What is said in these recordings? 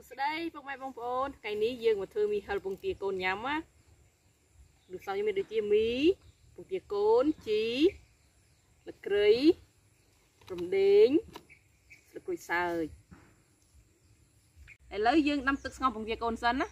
សួស្តីពុកម៉ែបងប្អូនថ្ងៃនេះយើងមកធ្វើមីហិលពងទាកូនញ៉ាំណាដូចសោះយើងមានដូចជាមីពងទាកូនជីលក្រីរំដេងស្លឹកក្រូចសើចឥឡូវយើងដាំទឹកស្ងោរពងទាកូនសិនណា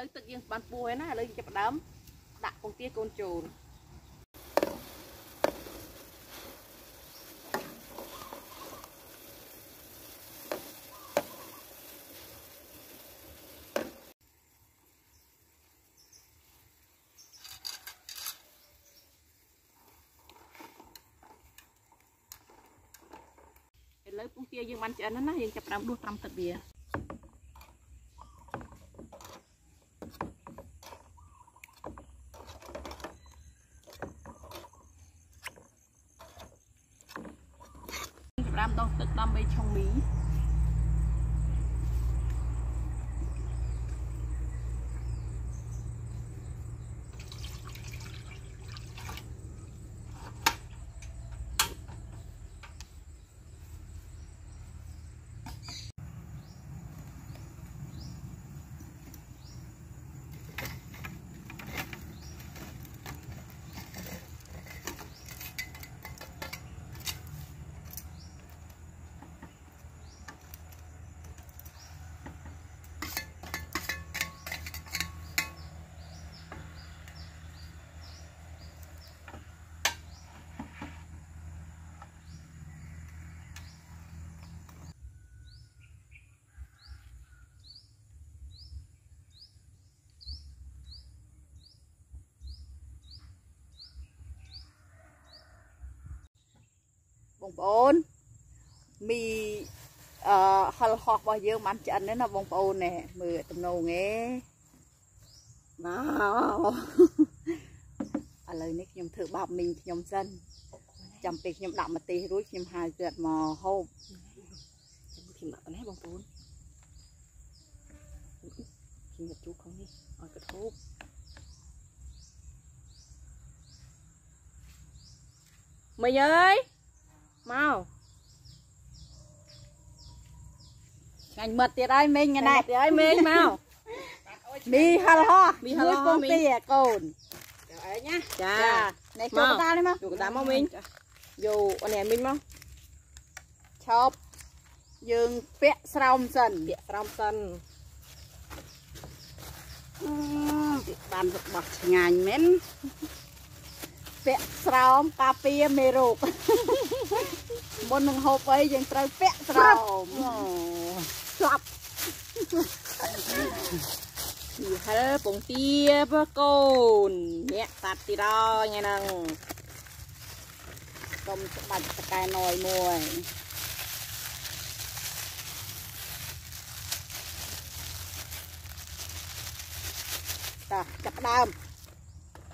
ឥឡូវទឹកយើងបានពុះហើយណាឥឡូវយើងចាប់ផ្ដើមដាក់ពងទាកូនចូលឥឡូវពងទាយើងបានឆ្អិនហើយណាយើងចាប់ផ្ដើមដួសត្រាំទឹកវា បងប្អូនមីអឺហលហោះរបស់យើងបានឆ្អិនហើយណាបងប្អូនណែមើលទំនងឯងមកឥឡូវនេះខ្ញុំធ្វើបាបមីងខ្ញុំសិនចាំពេលខ្ញុំដាក់ម្ទេសរួចខ្ញុំហៅគាត់មកហូបខ្ញុំដាក់ទៅនេះបងប្អូនខ្ញុំដាក់ជូរក្នុងនេះឲ្យគាត់ហូបមីងអើយ មកឆ្ងាញ់មឹកទៀតហើយមីងណែទៀតហើយមីងមកមីហលហោះមីហលហោះមួយពងមីងទាកូនអីណាចានេះមកចូលកណ្ដាលនេះមកយកកណ្ដាលមកមីងយកអានេះមីងមកឈប់យើងពាក់ស្រោមសិនពាក់ស្រោមសិនអឺបានរបស់ឆ្ងាញ់មែន ពាក់ស្រោមការពារមេរោគមុននឹងហូបអីយើងត្រូវពាក់ស្រោមអូស្លាប់ពីហិលពងទាបកូនញាក់តាត់ទីរញហ្នឹងកុំច្បាច់តកែណយមួយតាចាប់ផ្ដើម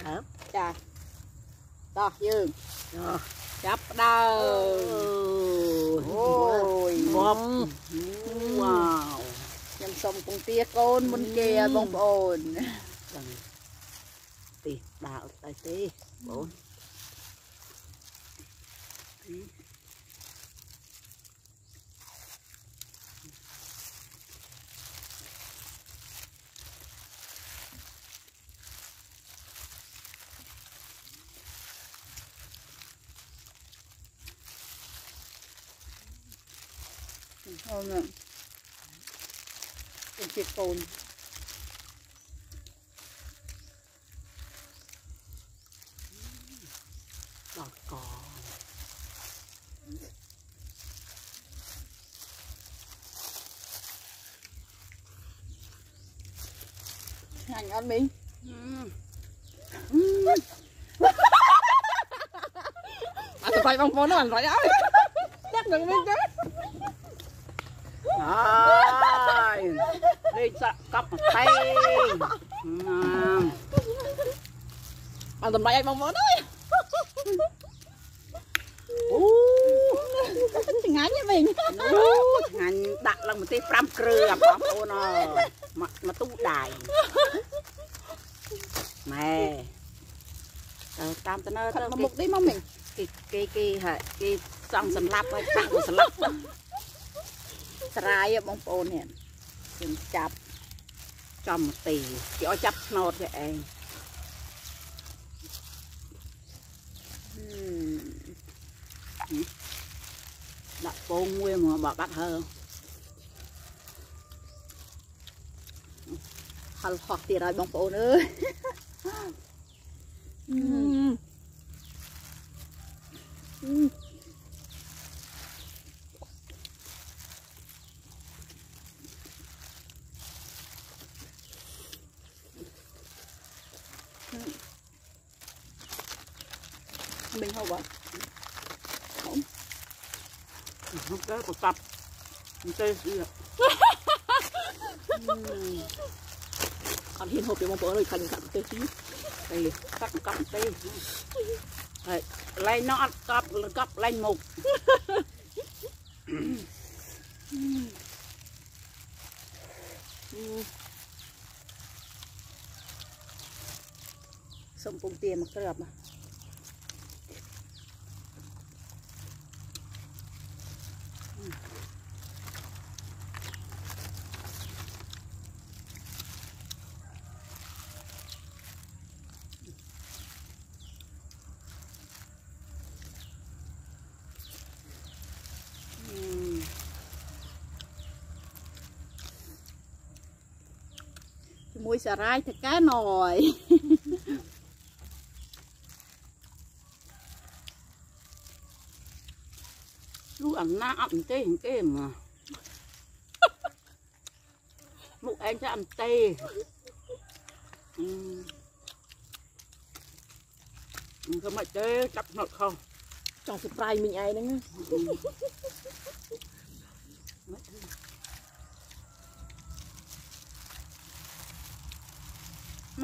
អើចា ដោះយើងចាប់ផ្ដើមអូយបបវ៉ាវខ្ញុំសុំពងទាកូនមុនគេបងប្អូនទីដើរទៅទេបងអូនពងទាកូនដល់កឆ្ងាញ់អត់មីងអត់ទៅបាយបងប្អូន ហ្នឹងអត់រយអើយដាក់នឹងវិញទៅ ហើយលេងសាក់កប់មកតេងណាបានតម្លៃឲ្យបងប្អូនអើយអូឆ្ងាញ់ហ៎វិញអូឆ្ងាញ់ដាក់ឡើងម្ទេស5គ្រឿងបងប្អូនអើយមកមកទូដៃម៉ែទៅតាមទៅនៅខាទៅត់មកមុខនេះមកមិញគេគេគេហ่ะគេសង់សម្លាប់ឲ្យបាក់មកស្លាប់ ស្រាយហ៎បងប្អូននេះខ្ញុំចាប់ចំទីគេឲ្យចាប់ឆ្នោតគេឯងហឹមដាក់ពងមួយមកបកាត់ហើហល់ហោះទៀតហើយបងប្អូនអើយហឹ មហឹមមិញហូបអត់ nó cái của tập tê gì ạ អត់ហ៊ានហូបទេបងប្អូនអើយខាញ់កាត់ប្រទេសទី tê cắt cắt tê Rồi, lấy nó ăn cắp cắp lấy một សុំពងទាមកក្របណាជាមួយសារាយតកែណយ lu ăn na ăn tê hình tê mà lúc em sẽ ăn tê ừ. cái mày tê chắc nợ không ចង់ surprise មិញឯងហ្នឹង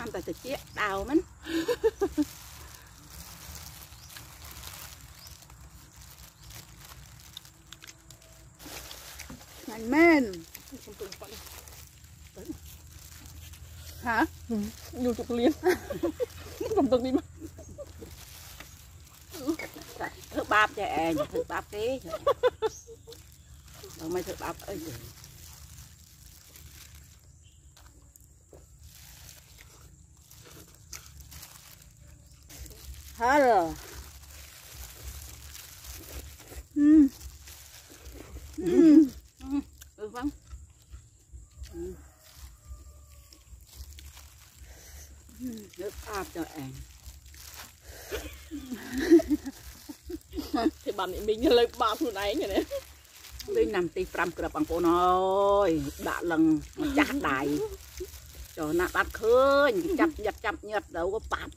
ហាន់តែត្រជាក់ដើមហ្នឹងថ្ងៃមែនខ្ញុំពុំប៉ាន់ហាយូរជុកលៀនកំពុងនេះមកធ្វើបាបតែឯងធ្វើបាបគេដល់មិនធ្វើបាបអីទេ bạp cho em ទេបាននេះមិញលើបាបខ្លួនឯងនេះលេង năm ទី5ក្របបងប្អូនអើយដាក់លឹងមកចាស់ដៃចូលណាបាត់ឃើញចាប់ញឹកចាប់ញឹកទៅក៏ប៉ាត់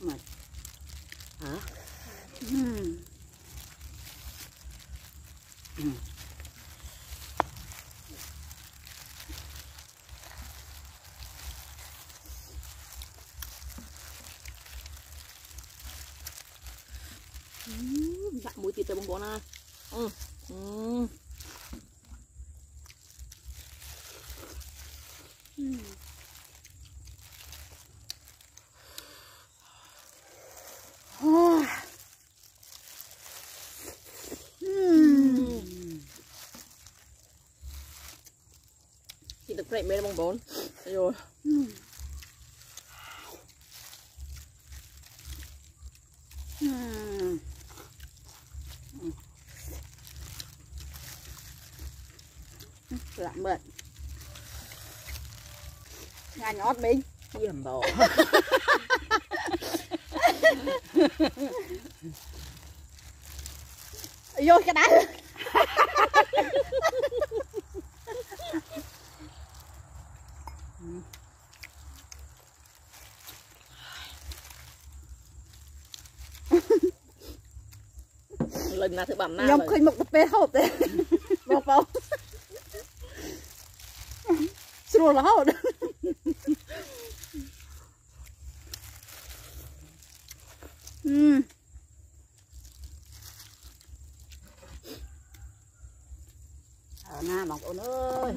mà hả ហឹមដាក់មួយទៀតទៅប ងប្អូនណាអឺអឺអូហឹម ជីទឹកព្រៃមែនបងប្អូនយល់ ហឹមស្លាក់មើល ឆ្ងាញ់អត់មីង chiêm bò យកក្តៅលេងណាធ្វើបាំណាខ្ញុំឃើញមុខទៅពេលហូបទេបងប្អូនស្រួលរហូត អឺអើណាបងប្អូនអើយ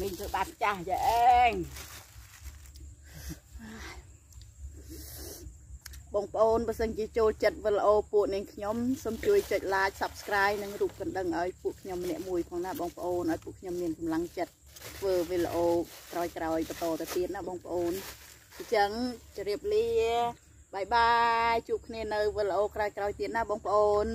មីងធ្វើបាត់ចាស់យ៉ាអេងបងប្អូនបើសិនជាចូលចិត្តវីដេអូពួកនាងខ្ញុំសូមជួយចុច like subscribe និងរូបកណ្ដឹងឲ្យពួកខ្ញុំម្នាក់មួយផងណាបងប្អូនឲ្យពួកខ្ញុំមានកម្លាំងចិត្តធ្វើវីដេអូក្រោយៗបន្តទៅទៀតណាបងប្អូនអញ្ចឹងជម្រាបលា បាយបាយជួបគ្នានៅវីដេអូក្រោយៗទៀតណាបងប្អូន